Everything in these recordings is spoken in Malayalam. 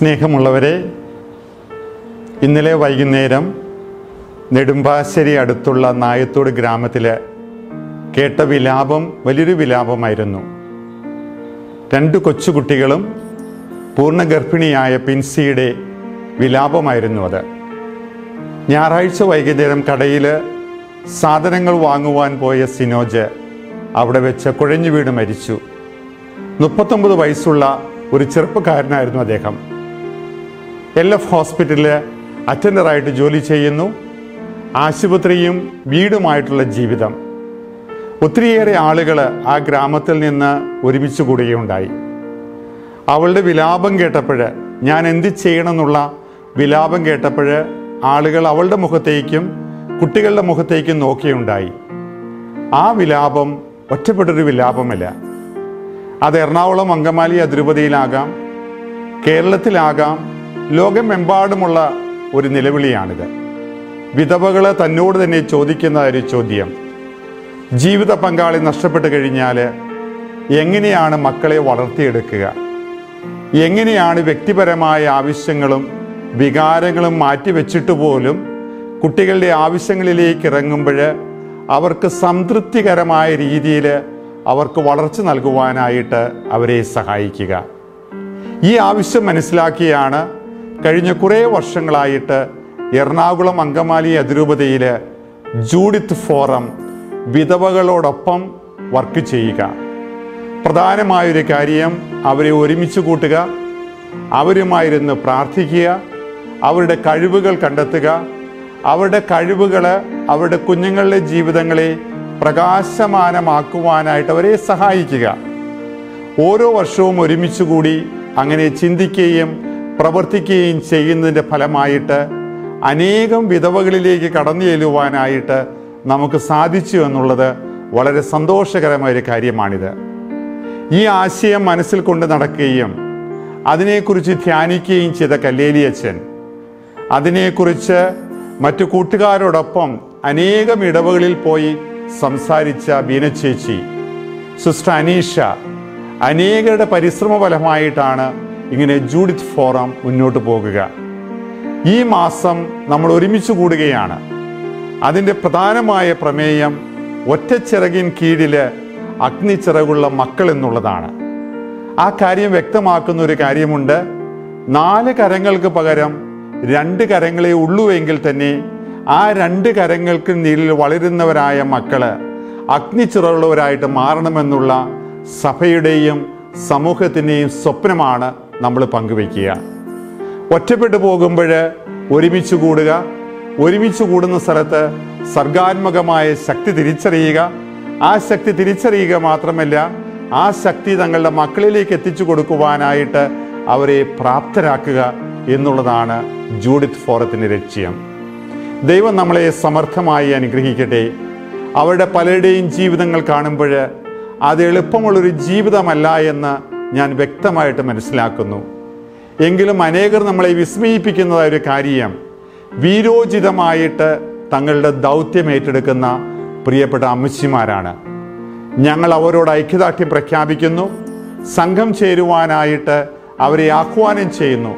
സ്നേഹമുള്ളവരെ ഇന്നലെ വൈകുന്നേരം നെടുമ്പാശ്ശേരി അടുത്തുള്ള നായത്തോട് ഗ്രാമത്തിൽ കേട്ട വിലാപം വലിയൊരു വിലാപമായിരുന്നു. രണ്ട് കൊച്ചുകുട്ടികളും പൂർണ ഗർഭിണിയായ പിൻസിയുടെ വിലാപമായിരുന്നു അത്. ഞായറാഴ്ച വൈകുന്നേരം കടയിൽ സാധനങ്ങൾ വാങ്ങുവാൻ പോയ സിനോജ് അവിടെ വെച്ച് കുഴഞ്ഞു വീണ് മരിച്ചു. മുപ്പത്തൊമ്പത് വയസ്സുള്ള ഒരു ചെറുപ്പക്കാരനായിരുന്നു അദ്ദേഹം. എൽ എഫ് ഹോസ്പിറ്റലിൽ അറ്റൻഡറായിട്ട് ജോലി ചെയ്യുന്നു. ആശുപത്രിയും വീടുമായിട്ടുള്ള ജീവിതം. ഒത്തിരിയേറെ ആളുകൾ ആ ഗ്രാമത്തിൽ നിന്ന് ഒരുമിച്ച് കൂടുകയുണ്ടായി. അവളുടെ വിലാപം കേട്ടപ്പോൾ ഞാൻ എന്ത് ചെയ്യണമെന്നുള്ള വിലാപം കേട്ടപ്പോൾ ആളുകൾ അവളുടെ മുഖത്തേക്കും കുട്ടികളുടെ മുഖത്തേക്കും നോക്കിയുണ്ടായി. ആ വിലാപം ഒറ്റപ്പെട്ടൊരു വിലാപമല്ല. അത് എറണാകുളം അങ്കമാലി അതിരുപതിയിലാകാം കേരളത്തിലാകാം ലോകമെമ്പാടുമുള്ള ഒരു നിലവിളിയാണിത്. വിധവകൾ തന്നോട് തന്നെ ചോദിക്കുന്ന ഒരു ചോദ്യം. ജീവിത പങ്കാളി നഷ്ടപ്പെട്ടു കഴിഞ്ഞാൽ എങ്ങനെയാണ് മക്കളെ വളർത്തിയെടുക്കുക? എങ്ങനെയാണ് വ്യക്തിപരമായ ആവശ്യങ്ങളും വികാരങ്ങളും മാറ്റിവെച്ചിട്ട് പോലും കുട്ടികളുടെ ആവശ്യങ്ങളിലേക്ക് ഇറങ്ങുമ്പോൾ അവർക്ക് സംതൃപ്തികരമായ രീതിയിൽ അവർക്ക് വളർച്ച നൽകുവാനായിട്ട് അവരെ സഹായിക്കുക. ഈ ആവശ്യം മനസ്സിലാക്കിയാണ് കഴിഞ്ഞ കുറേ വർഷങ്ങളായിട്ട് എറണാകുളം അങ്കമാലി അതിരൂപതയിൽ ജൂഡിത്ത് ഫോറം വിധവകളോടൊപ്പം വർക്ക് ചെയ്യുക. പ്രധാനമായൊരു കാര്യം അവരെ ഒരുമിച്ച് കൂട്ടുക അവരുമായിരുന്ന് പ്രാർത്ഥിക്കുക അവരുടെ കഴിവുകൾ കണ്ടെത്തുക അവരുടെ കഴിവുകൾ അവരുടെ കുഞ്ഞുങ്ങളുടെ ജീവിതങ്ങളെ പ്രകാശമാനമാക്കുവാനായിട്ട് അവരെ സഹായിക്കുക. ഓരോ വർഷവും ഒരുമിച്ച് കൂടി അങ്ങനെ ചിന്തിക്കുകയും പ്രവർത്തിക്കുകയും ചെയ്യുന്നതിന്റെ ഫലമായിട്ട് അനേകം വിധവകളിലേക്ക് കടന്നു ചെല്ലുവാനായിട്ട് നമുക്ക് സാധിച്ചു എന്നുള്ളത് വളരെ സന്തോഷകരമായ ഒരു കാര്യമാണിത്. ഈ ആശയം മനസ്സിൽ കൊണ്ട് നടക്കുകയും അതിനെക്കുറിച്ച് ധ്യാനിക്കുകയും ചെയ്ത കല്ലേലിയച്ചൻ അതിനെക്കുറിച്ച് മറ്റു കൂട്ടുകാരോടൊപ്പം അനേകം ഇടവകളിൽ പോയി സംസാരിച്ച ബീനച്ചേച്ചി സിസ്റ്റർ അനീഷ അനേകരുടെ പരിശ്രമ ഫലമായിട്ടാണ് ഇങ്ങനെ ജൂഡിത്ത് ഫോറം മുന്നോട്ട് പോകുക. ഈ മാസം നമ്മൾ ഒരുമിച്ച് കൂടുകയാണ്. അതിന്റെ പ്രധാനമായ പ്രമേയം ഒറ്റച്ചിറകിൻ കീഴിൽ അഗ്നിച്ചിറകുള്ള മക്കൾ എന്നുള്ളതാണ്. ആ കാര്യം വ്യക്തമാക്കുന്ന ഒരു കാര്യമുണ്ട്. നാല് കരങ്ങൾക്ക് പകരം രണ്ട് കരങ്ങളെ ഉള്ളൂ എങ്കിൽ തന്നെ ആ രണ്ട് കരങ്ങൾക്ക് നീളിൽ വളരുന്നവരായ മക്കൾ അഗ്നിച്ചിറകുള്ളവരായിട്ട് മാറണമെന്നുള്ള സഭയുടെയും സമൂഹത്തിന്റെയും സ്വപ്നമാണ് നമ്മൾ പങ്കുവയ്ക്കുക. ഒറ്റപ്പെട്ടു പോകുമ്പോൾ ഒരുമിച്ച് കൂടുക ഒരുമിച്ച് കൂടുന്ന സ്ഥലത്ത് സർഗാത്മകമായ ശക്തി തിരിച്ചറിയുക. ആ ശക്തി തിരിച്ചറിയുക മാത്രമല്ല ആ ശക്തി തങ്ങളുടെ മക്കളിലേക്ക് എത്തിച്ചു കൊടുക്കുവാനായിട്ട് അവരെ പ്രാപ്തരാക്കുക എന്നുള്ളതാണ് ജൂഡിത് ഫോറത്തിന്റെ ലക്ഷ്യം. ദൈവം നമ്മളെ സമർത്ഥമായി അനുഗ്രഹിക്കട്ടെ. അവരുടെ പലരുടെയും ജീവിതങ്ങൾ കാണുമ്പോൾ അത് എളുപ്പമുള്ളൊരു ജീവിതമല്ല എന്ന് ഞാൻ വ്യക്തമായിട്ട് മനസ്സിലാക്കുന്നു. എങ്കിലും അനേകർ നമ്മളെ വിസ്മയിപ്പിക്കുന്നതായ ഒരു കാര്യം. വീരോചിതമായിട്ട് തങ്ങളുടെ ദൗത്യം ഏറ്റെടുക്കുന്ന പ്രിയപ്പെട്ട അമ്മച്ചിമാരാണ്. ഞങ്ങൾ അവരോട് ഐക്യദാർഢ്യം പ്രഖ്യാപിക്കുന്നു. സംഘം ചേരുവാനായിട്ട് അവരെ ആഹ്വാനം ചെയ്യുന്നു.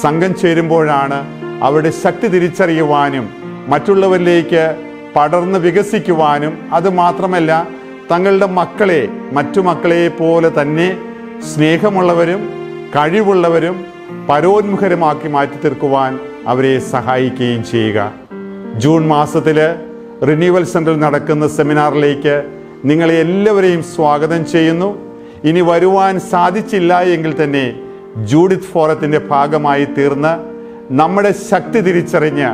സംഘം ചേരുമ്പോഴാണ് അവരുടെ ശക്തി തിരിച്ചറിയുവാനും മറ്റുള്ളവരിലേക്ക് പടർന്ന് വികസിക്കുവാനും അതുമാത്രമല്ല തങ്ങളുടെ മക്കളെ മറ്റു മക്കളെ പോലെ തന്നെ സ്നേഹമുള്ളവരും കഴിവുള്ളവരും പരോന്മുഖരമാക്കി മാറ്റി തീർക്കുവാൻ അവരെ സഹായിക്കുകയും ചെയ്യുക. ജൂൺ മാസത്തിൽ റിന്യൂവൽ സെന്ററിൽ നടക്കുന്ന സെമിനാറിലേക്ക് നിങ്ങളെ എല്ലാവരെയും സ്വാഗതം ചെയ്യുന്നു. ഇനി വരുവാൻ സാധിച്ചില്ല എങ്കിൽ തന്നെ ജൂഡിത് ഫോറത്തിന്റെ ഭാഗമായി തീർന്ന് നമ്മുടെ ശക്തി തിരിച്ചറിഞ്ഞ്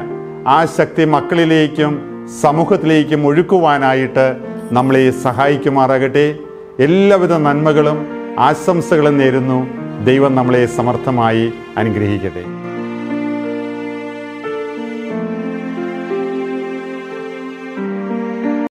ആ ശക്തി മക്കളിലേക്കും സമൂഹത്തിലേക്കും ഒഴുക്കുവാനായിട്ട് നമ്മളെ സഹായിക്കുമാറാകട്ടെ. എല്ലാവിധ നന്മകളും ആശംസകളും നേരുന്നു. ദൈവം നമ്മളെ സമർത്ഥമായി അനുഗ്രഹിക്കട്ടെ.